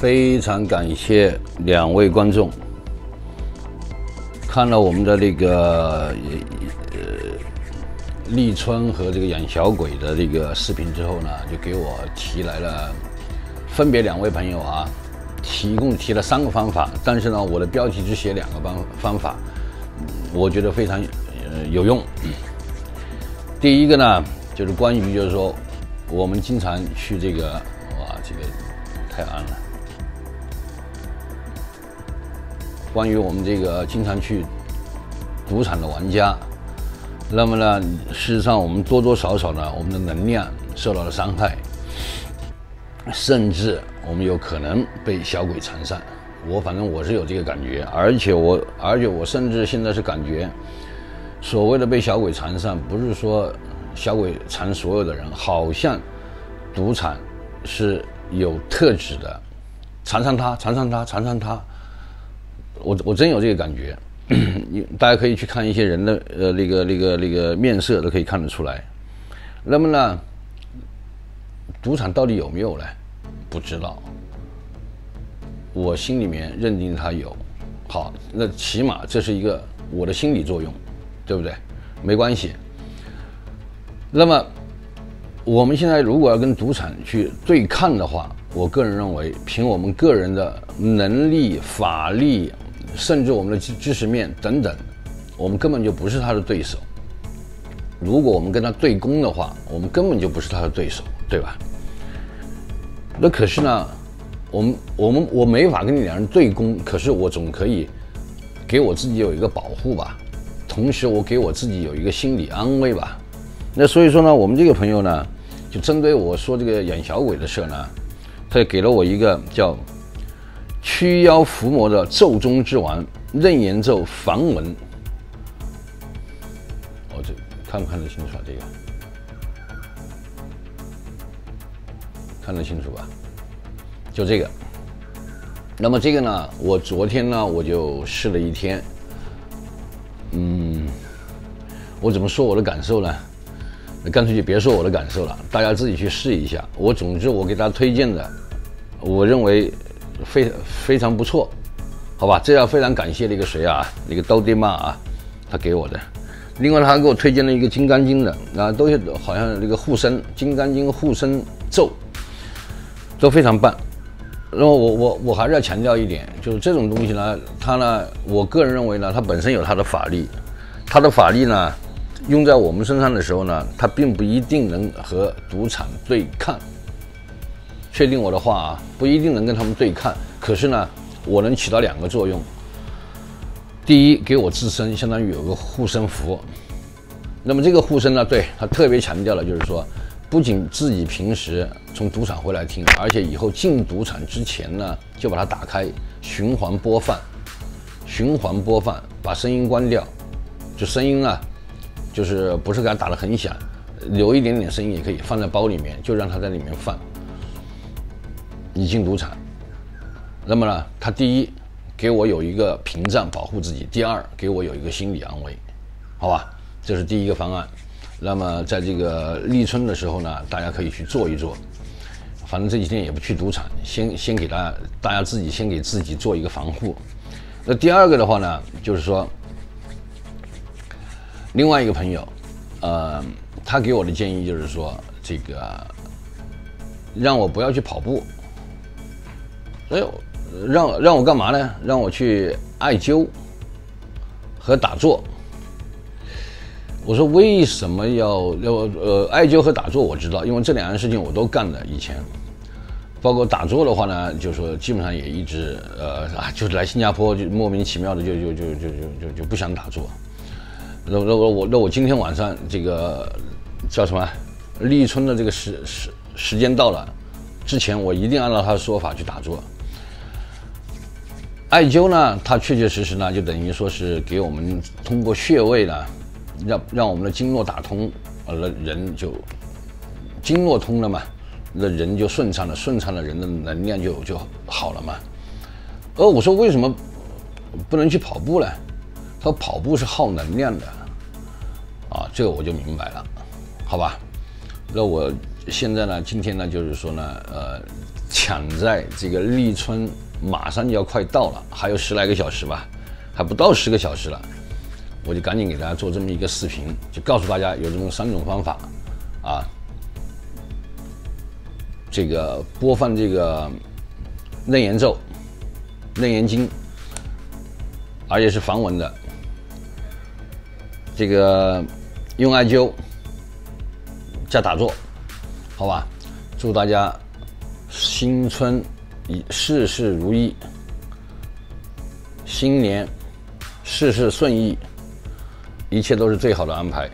非常感谢两位观众看了我们的那个呃立春和这个养小鬼的这个视频之后呢，就给我提来了，分别两位朋友啊，提供提了三个方法，但是呢，我的标题只写两个方方法，我觉得非常呃有用。第一个呢，就是关于就是说，我们经常去这个哇，这个太暗了。关于我们这个经常去赌场的玩家，那么呢，事实上我们多多少少呢，我们的能量受到了伤害，甚至我们有可能被小鬼缠上。我反正我是有这个感觉，而且我而且我甚至现在是感觉，所谓的被小鬼缠上，不是说小鬼缠所有的人，好像赌场是有特指的，缠上他，缠上他，缠上他。我我真有这个感觉，你 大家可以去看一些人的呃那个那个那个面色都可以看得出来。那么呢，赌场到底有没有呢？不知道。我心里面认定他有，好，那起码这是一个我的心理作用，对不对？没关系。那么我们现在如果要跟赌场去对抗的话，我个人认为，凭我们个人的能力、法力。甚至我们的知识面等等，我们根本就不是他的对手。如果我们跟他对攻的话，我们根本就不是他的对手，对吧？那可是呢，我们我们我没法跟你两人对攻，可是我总可以给我自己有一个保护吧，同时我给我自己有一个心理安慰吧。那所以说呢，我们这个朋友呢，就针对我说这个养小鬼的事呢，他就给了我一个叫。驱妖伏魔的咒中之王任言咒梵文，哦，这看不看得清楚啊？这个看得清楚吧？就这个。那么这个呢，我昨天呢我就试了一天。嗯，我怎么说我的感受呢？那干脆就别说我的感受了，大家自己去试一下。我总之我给大家推荐的，我认为。非非常不错，好吧，这要非常感谢那个谁啊，那个刀爹妈啊，他给我的。另外他给我推荐了一个金刚经的，啊，都是好像那个护身金刚经护身咒，都非常棒。那么我我我还是要强调一点，就是这种东西呢，它呢，我个人认为呢，它本身有它的法力，它的法力呢，用在我们身上的时候呢，它并不一定能和赌场对抗。确定我的话啊，不一定能跟他们对抗，可是呢，我能起到两个作用。第一，给我自身相当于有个护身符。那么这个护身呢，对他特别强调了，就是说，不仅自己平时从赌场回来听，而且以后进赌场之前呢，就把它打开循环播放，循环播放，把声音关掉，就声音啊，就是不是给它打得很响，留一点点声音也可以，放在包里面，就让它在里面放。你进赌场，那么呢？他第一给我有一个屏障保护自己，第二给我有一个心理安慰，好吧？这是第一个方案。那么在这个立春的时候呢，大家可以去做一做。反正这几天也不去赌场，先先给大家，大家自己先给自己做一个防护。那第二个的话呢，就是说，另外一个朋友，呃，他给我的建议就是说，这个让我不要去跑步。哎呦，让让我干嘛呢？让我去艾灸和打坐。我说为什么要要呃艾灸和打坐？我知道，因为这两样事情我都干了以前。包括打坐的话呢，就说基本上也一直呃啊，就是来新加坡就莫名其妙的就就就就就就就不想打坐。那那我我那我今天晚上这个叫什么立春的这个时时时间到了之前，我一定按照他的说法去打坐。艾灸呢，它确确实实呢，就等于说是给我们通过穴位呢，让让我们的经络打通，呃，人就经络通了嘛，那人就顺畅了，顺畅了，人的能量就就好了嘛。而我说为什么不能去跑步呢？他说跑步是耗能量的，啊，这个我就明白了，好吧？那我现在呢，今天呢，就是说呢，呃，抢在这个立春马上就要快到了，还有十来个小时吧，还不到十个小时了，我就赶紧给大家做这么一个视频，就告诉大家有这么三种方法啊。这个播放这个楞严咒、楞严经，而且是梵文的。这个用艾灸加打坐，好吧？祝大家。新春，以事事如意，新年事事顺意，一切都是最好的安排。